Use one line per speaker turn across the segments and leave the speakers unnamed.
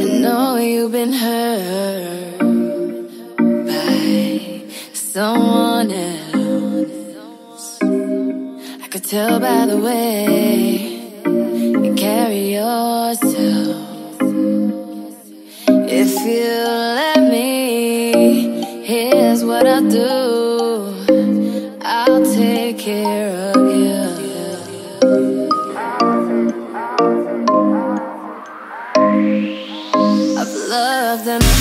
I know you've been hurt by someone else. I could tell by the way you carry yourself. If you let me, here's what I'll do. I'll take care of you. Loved and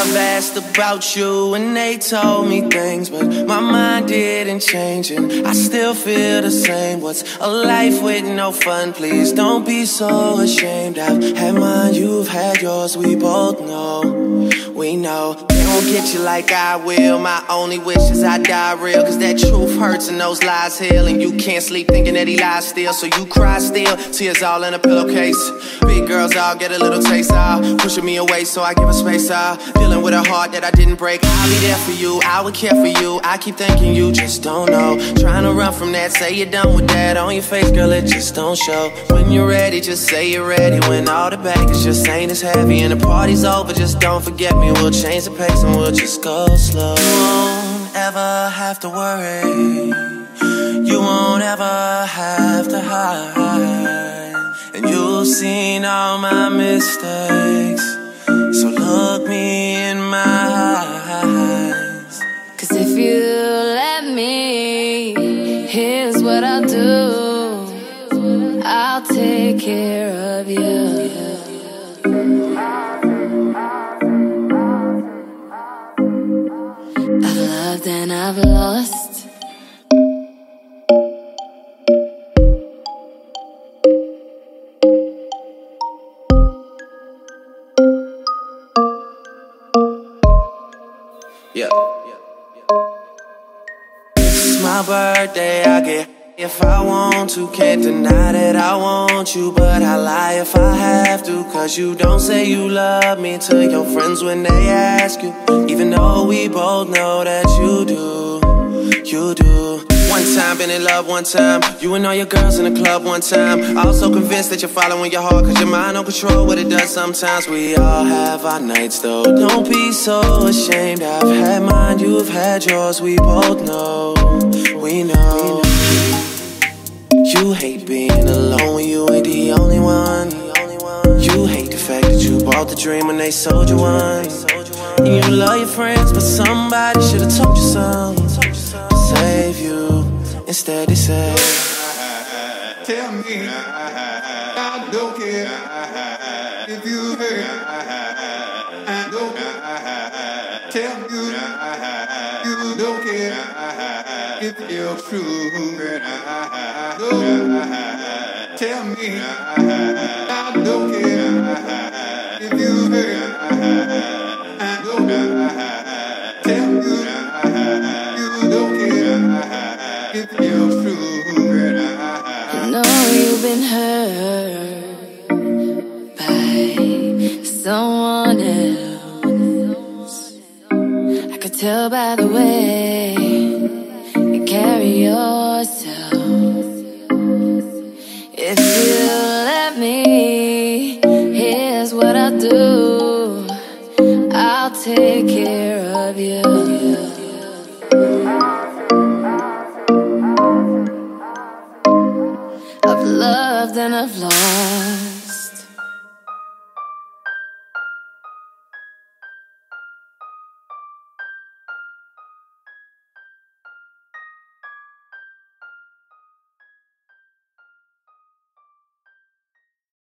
I've
asked about you and they told me things, but my mind didn't change and I still feel the same. What's a life with no fun? Please don't be so ashamed. I've had mine, you've had yours, we both know. We know they won't get you like I will. My only wish is I die real, cause that truth hurts and those lies heal. And you can't sleep thinking that he lies still, so you cry still. Tears all in a pillowcase. Big girls all get a little taste, ah. Pushing me away, so I give her space, ah. Dealing with a heart that I didn't break. I'll be there for you, I would care for you. I keep thinking you just don't know. Trying to run from that, say you're done with that. On your face, girl, it just don't show. When you're ready, just say you're ready. When all the baggage just ain't as heavy and the party's over, just don't forget me. We'll change the pace and we'll just go slow. You won't ever have to worry. You won't ever have to hide. And you've seen all my mistakes. So look me in my eyes.
Cause if you let me, here's what I'll do. I'll take care of you. I've loved and I've lost.
Yeah. It's my birthday, I get if I want to. Can't deny that I want you, but I lie if I have to. Cause you don't say you love me to your friends when they ask you. Even though we both know that you do, you do. One time, been in love one time. You and all your girls in the club one time. Also convinced that you're following your heart, cause your mind don't control what it does sometimes. We all have our nights though. Don't be so ashamed. I've had mine, you've had yours. We both know, we know. You hate being alone when you ain't the only one. You hate the fact that you bought the dream when they sold you one. And you love your friends, but somebody should've told you something you. Instead, they say,
Tell me, I don't care if you hurt. I don't tell you, you don't care if you're true. No, tell me, I don't care if you hurt. I don't tell you, don't give you through, girl.
I know you've been hurt by someone else. I could tell by the way you carry yourself. If you let me, here's what I'll do. I'll take care of you. loved and I've lost.